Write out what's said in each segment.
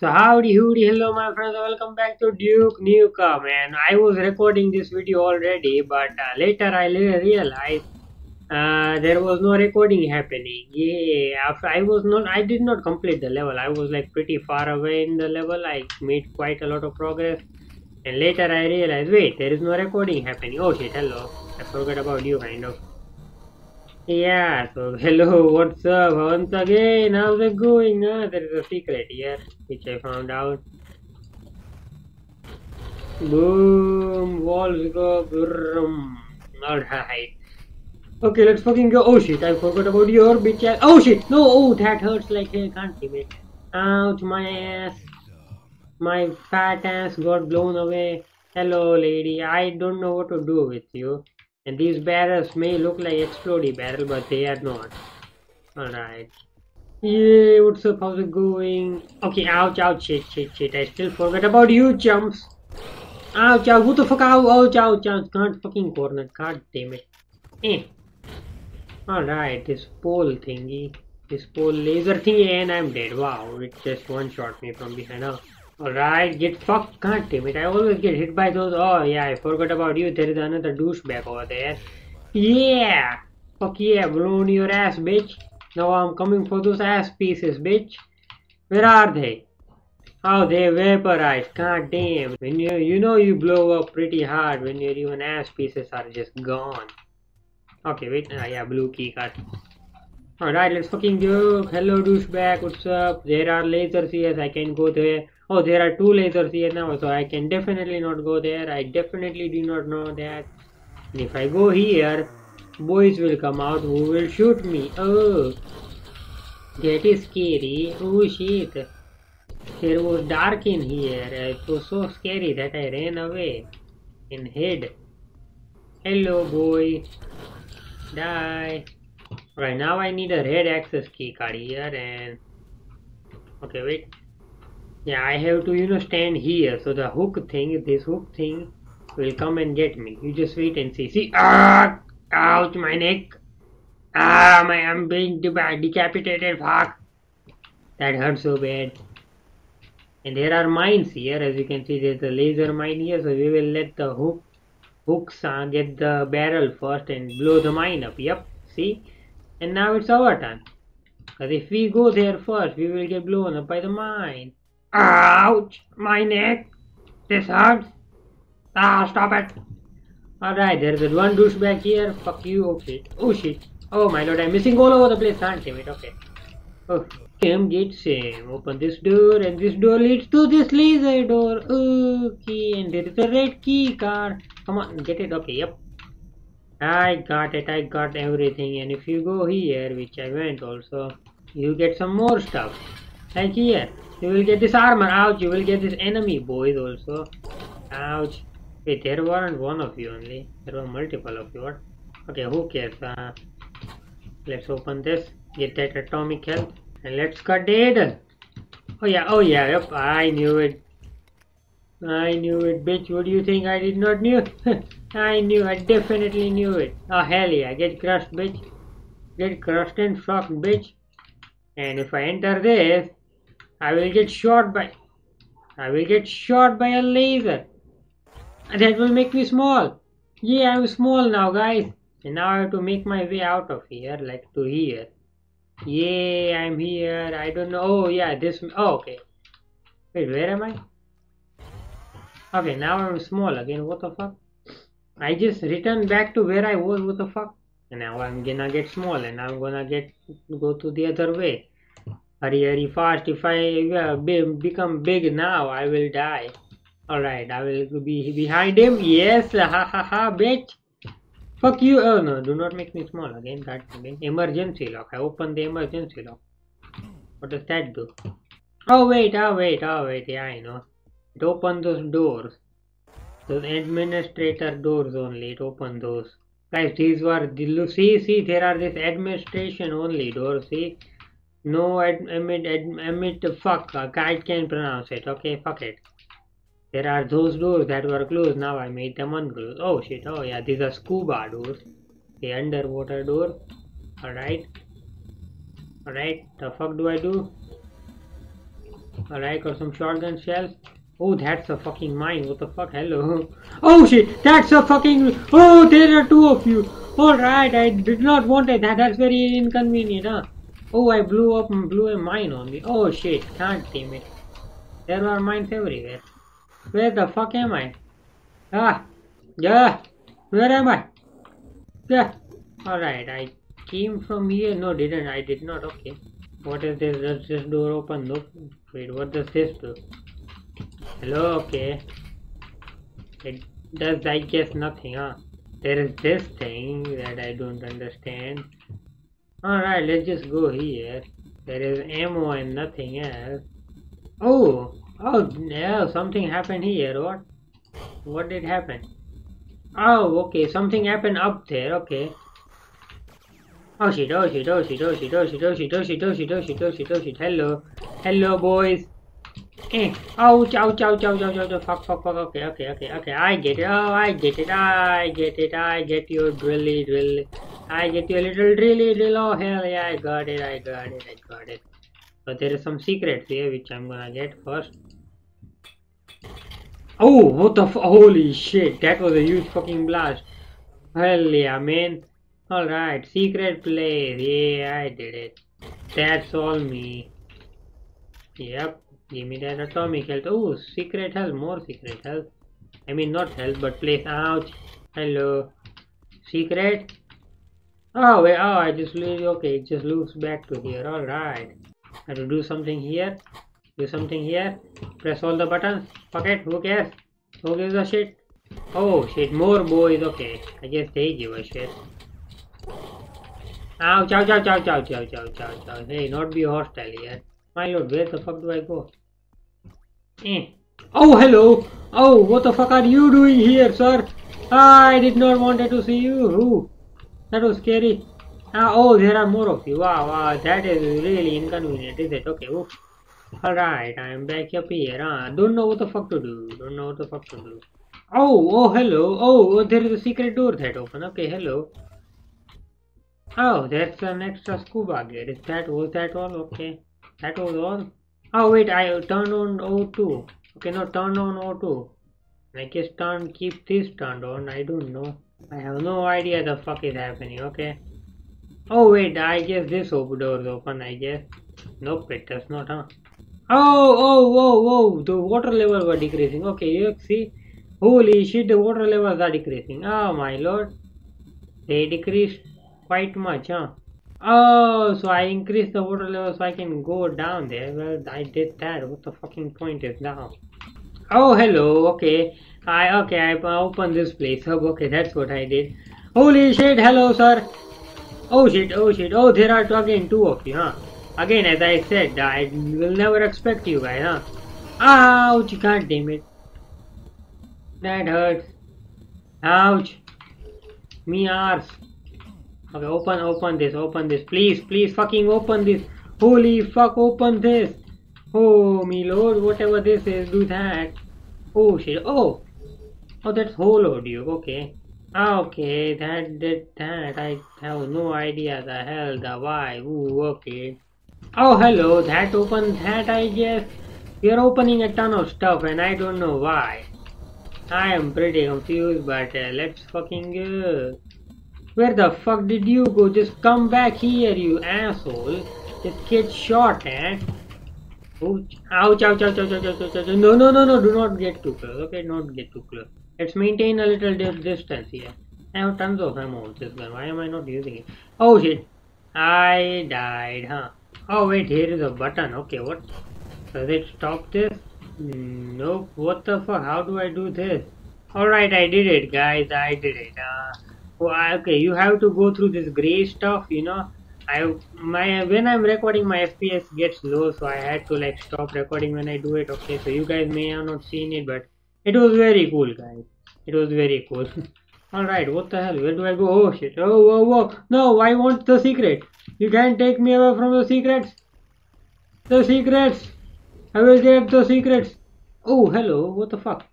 So howdy hoody, hello my friends, welcome back to Duke Nukem and I was recording this video already but uh, later I realized uh, there was no recording happening. Yeah, I was not, I did not complete the level. I was like pretty far away in the level. I made quite a lot of progress and later I realized, wait, there is no recording happening. Oh shit, hello. I forgot about you kind of. Yeah, so hello, what's up? Once again, how's it going? Uh, there is a secret here, which I found out. Boom, walls go boom. Alright. Okay, let's fucking go. Oh shit, I forgot about your bitch ass. Oh shit, no, oh, that hurts like hell, can't see it. Ouch, my ass. My fat ass got blown away. Hello, lady, I don't know what to do with you. And these barrels may look like explodey barrel, but they are not. Alright. Yeah, what's up? How's it going? Okay, ouch, ouch, shit, shit, shit. I still forgot about you, chumps. Ouch, ouch, what the fuck? Ouch, ouch, ouch, ouch. Can't fucking corner. God damn it. Eh. Alright, this pole thingy. This pole laser thingy, and I'm dead. Wow, it just one shot me from behind. Oh. Alright, get fucked. God damn it. I always get hit by those. Oh, yeah, I forgot about you. There is another douchebag over there. Yeah! Fuck yeah, blown your ass, bitch. Now I'm coming for those ass pieces, bitch. Where are they? Oh, they vaporized. God damn. When you you know you blow up pretty hard when your even ass pieces are just gone. Okay, wait. Ah, yeah, blue key card. Alright, let's fucking go. Hello, douchebag. What's up? There are lasers here. I can go there. Oh, there are two lasers here now, so I can definitely not go there. I definitely do not know that. And if I go here, boys will come out who will shoot me. Oh, that is scary. Oh shit. It was dark in here. It was so scary that I ran away and hid. Hello, boy. Die. Right now I need a red access key card here and... Okay, wait. Yeah, I have to, you know, stand here. So the hook thing, this hook thing will come and get me. You just wait and see. See? Ah! Ouch, my neck. Ah, my, I'm being decapitated. Fuck. That hurts so bad. And there are mines here. As you can see, there's a laser mine here. So we will let the hook hooks uh, get the barrel first and blow the mine up. Yep. See? And now it's our turn. Because if we go there first, we will get blown up by the mine. Ouch! My neck! This hurts! Ah, stop it! Alright, there's one douchebag here. Fuck you. Oh shit. Oh shit. Oh my lord, I'm missing all over the place. Can't damn it. Okay. Oh. Him get same. Open this door and this door leads to this laser door. Okay, and there is a red key card. Come on, get it. Okay, yep. I got it. I got everything. And if you go here, which I went also, you get some more stuff. Like here. You will get this armor. Ouch. You will get this enemy boys also. Ouch. Wait, there weren't one of you only. There were multiple of you. Okay, who cares? Uh, let's open this. Get that atomic health. And let's cut it. Oh yeah, oh yeah, yep. I knew it. I knew it, bitch. What do you think I did not knew? I knew, I definitely knew it. Oh hell yeah, I get crushed, bitch. Get crushed and fucked, bitch. And if I enter this, I will get shot by I will get shot by a laser. That will make me small. Yeah, I'm small now, guys. And now I have to make my way out of here, like to here. Yeah, I'm here. I don't know. Oh, yeah, this. Oh, okay. Wait, where am I? Okay, now I'm small again. What the fuck? I just returned back to where I was. What the fuck? And now I'm gonna get small and I'm gonna get go to the other way. Hurry, hurry, fast. If I uh, be, become big now, I will die. Alright, I will be behind him. Yes, ha ha ha, bitch. Fuck you. Oh no, do not make me small again. That again. Emergency lock. I open the emergency lock. What does that do? Oh wait, oh wait, oh wait. Yeah, I know. It opens those doors. Those administrator doors only. It opens those. Guys, these were see, see, there are this administration only doors. See, no ad, admit, ad, admit, fuck, I can't pronounce it. Okay, fuck it. There are those doors that were closed. Now I made them unclosed. Oh shit. Oh yeah, these are scuba doors. The underwater door. Alright. Alright. The fuck do I do? Alright, got some shotgun shells. Oh, that's a fucking mine. What the fuck? Hello. Oh shit, that's a fucking. Oh, there are two of you. Alright, I did not want it. That, that's very inconvenient, huh? Oh, I blew up, and blew a mine on me. Oh shit, can't damn it. There are mines everywhere. Where the fuck am I? Ah, yeah. Where am I? Yeah. Alright, I came from here. No, didn't. I did not. Okay. What is this? Does this door open? Nope. Wait, what does this do? Hello, okay. It does, I guess, nothing, huh? There is this thing that I don't understand. Alright, let's just go here. There is ammo and nothing else. Oh! Oh, yeah, something happened here. What? What did happen? Oh, okay, something happened up there, okay. Oh shit, oh shit, oh shit, oh shit, oh shit, oh shit, oh shit, oh shit, oh shit, oh shit, oh shit, hello. Hello, boys. Eh, ouch, ouch, ouch, ouch, ouch, ouch, fuck, fuck, fuck, okay, okay, okay, okay, I get it, oh, I get it, I get it, I get your drilly, drill, I get your little drilly, drill, oh, hell yeah, I got it, I got it, I got it. But there is some secrets here, which I'm gonna get first. Oh, what the holy shit, that was a huge fucking blast. Hell yeah, man. Alright, secret place, yeah, I did it. That's all me. Yep. Give me that atomic health. Oh, secret health. More secret health. I mean, not health, but place. Ouch. Hello. Secret. Oh, wait. Oh, I just lose. Okay, it just loops back to here. Alright. Have to do something here. Do something here. Press all the buttons. Fuck it. Who cares? Who gives a shit? Oh, shit. More boys. Okay. I guess they give a shit. Ouch, ouch, ouch, ouch, ouch, ouch, ouch, ouch, ouch. Hey, not be hostile here. My lord, where the fuck do I go? Eh. Oh, hello! Oh, what the fuck are you doing here, sir? I did not want to see you. Ooh, that was scary. Ah, oh, there are more of you. Wow, wow, that is really inconvenient, is it? Okay, oof. Alright, I'm back up here. Ah, don't know what the fuck to do. Don't know what the fuck to do. Oh, oh, hello. Oh, there is a secret door that open. Okay, hello. Oh, that's an extra scuba gear. Is that was that all? Okay, that was all. Oh wait, I turned on O2. Okay, now turn on O2. I guess turn keep this turned on. I don't know. I have no idea the fuck is happening. Okay. Oh wait, I guess this door is open. I guess. Nope, it does not. Huh? Oh, oh, oh, oh! The water level were decreasing. Okay, you see. Holy shit, the water levels are decreasing. Oh my lord. They decreased quite much, huh? Oh, so I increased the water level so I can go down there. Well, I did that. What the fucking point is now? Oh, hello. Okay. I okay. I opened this place. Okay. That's what I did. Holy shit. Hello, sir. Oh shit. Oh shit. Oh, there are again two of you, huh? Again, as I said, I will never expect you guys, huh? Ouch! God damn it. That hurts. Ouch. Me arse. Okay, open, open this, open this. Please, please, fucking open this. Holy fuck, open this. Oh, me lord, whatever this is, do that. Oh shit, oh. Oh, that's whole audio, okay. Okay, that, that, that, I have no idea the hell, the why, ooh, okay. Oh, hello, that opened that, I guess. We are opening a ton of stuff and I don't know why. I am pretty confused, but uh, let's fucking go. Where the fuck did you go? Just come back here, you asshole. Just get shot at. Ouch, ouch, ouch, ouch, ouch, ouch, ouch, ouch. No, no, no, no, do not get too close. Okay, not get too close. Let's maintain a little distance here. I have tons of ammo on this gun. Why am I not using it? Oh shit. I died, huh? Oh wait, here is a button. Okay, what? Does it stop this? Nope. What the fuck? How do I do this? Alright, I did it, guys. I did it. Uh, okay you have to go through this gray stuff you know. I my when I'm recording my FPS gets low so I had to like stop recording when I do it okay so you guys may have not seen it but it was very cool guys. It was very cool. Alright what the hell where do I go? Oh shit. Oh whoa whoa. No I want the secret. You can't take me away from the secrets. The secrets. I will get the secrets. Oh hello. What the fuck?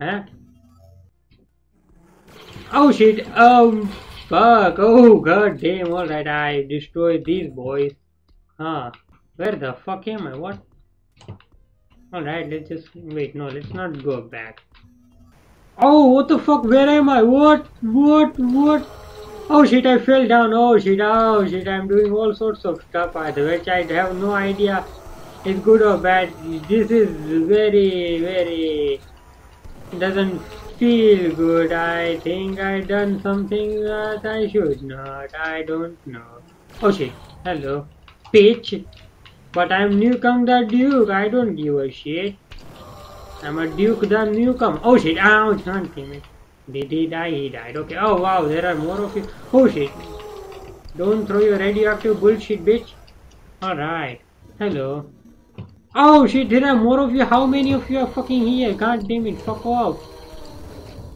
Huh Oh shit, um, fuck, oh god damn, alright, I destroyed these boys. Huh. Where the fuck am I? What? Alright, let's just wait. No, let's not go back. Oh, what the fuck? Where am I? What? What? What? Oh shit, I fell down. Oh shit, oh shit, I'm doing all sorts of stuff which I have no idea it's good or bad. This is very, very doesn't feel good. I think I done something that I should not. I don't know. Oh shit, hello. Pitch. But I'm Nukem the Duke. I don't give a shit. I'm a Duke the Nukem. Oh shit, ouch, not damn it. Did he die? He died. Okay. Oh wow, there are more of you. Oh shit. Don't throw your radioactive bullshit, bitch. Alright. Hello. Oh shit, there are more of you. How many of you are fucking here? God damn it, fuck off.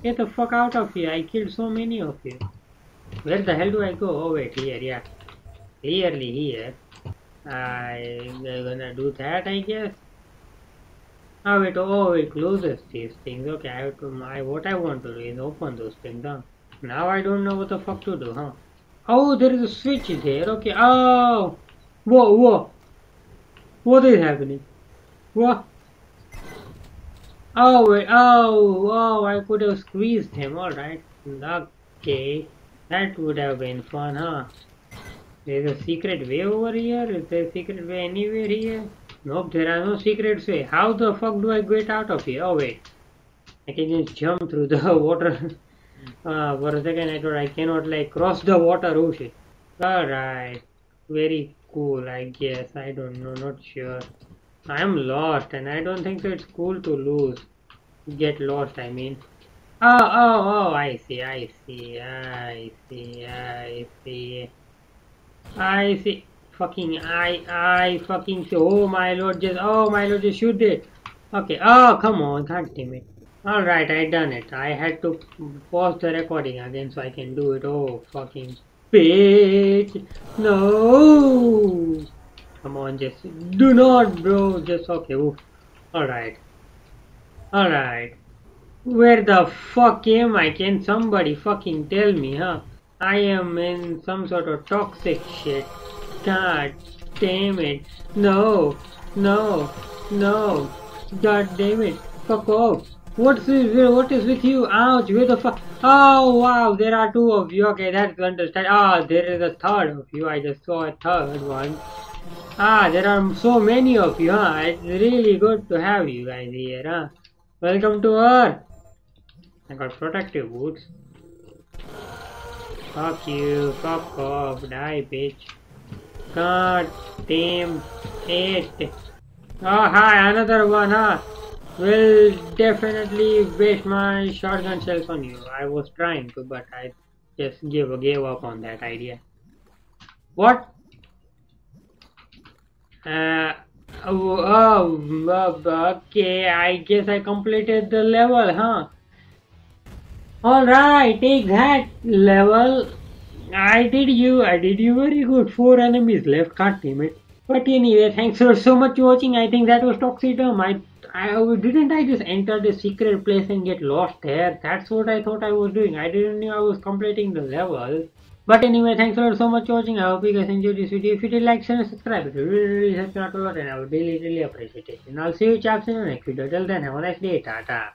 Get the fuck out of here. I killed so many of you. Where the hell do I go? Oh wait, here, yeah. Clearly here. I'm gonna do that, I guess. Oh wait, oh it closes these things. Okay, I have to, I, what I want to do is open those things, huh? Now I don't know what the fuck to do, huh? Oh, there is a switch there. Okay, oh! Whoa, whoa! What is happening? What? Oh, wait, oh, oh, I could have squeezed him, alright. Okay, that would have been fun, huh? There's a secret way over here? Is there a secret way anywhere here? Nope, there are no secrets way. How the fuck do I get out of here? Oh wait. I can just jump through the water. uh, for a second I thought I cannot like cross the water. Oh shit. Alright. Very cool I guess. I don't know, not sure. I am lost and I don't think it's cool to lose. Get lost I mean. Oh, oh, oh, I see, I see, I see, I see. I see. Fucking I I fucking oh my lord just oh my lord just shoot it. Okay oh come on god damn it. All right I done it. I had to pause the recording again so I can do it. Oh fucking bitch. No come on just do not bro just okay Oof. all right all right where the fuck am I can somebody fucking tell me huh I am in some sort of toxic shit God damn it. No, no, no. God damn it. Fuck off. What's this? What is with you? Ouch, where the fuck? Oh, wow, there are two of you. Okay, that's understand. Ah, there is a third of you. I just saw a third one. Ah, there are so many of you, huh? It's really good to have you guys here, huh? Welcome to Earth. I got protective boots. Fuck you, fuck off, die bitch. God damn it. Oh, hi, another one, huh? Will definitely waste my shotgun shells on you. I was trying to, but I just gave, gave up on that idea. What? Uh, oh, oh, okay, I guess I completed the level, huh? Alright, take that level I did you, I did you very good. Four enemies left, can't name it. But anyway, thanks for so much watching. I think that was Toxic Dump. I, I didn't I just enter the secret place and get lost there. That's what I thought I was doing. I didn't know I was completing the level. But anyway, thanks for so much for watching. I hope you guys enjoyed this video. If you did like, share and subscribe. It really, really helps me out a lot and I would really, really appreciate it. And I'll see you chaps in the next video. Till then, have a nice day. Tata.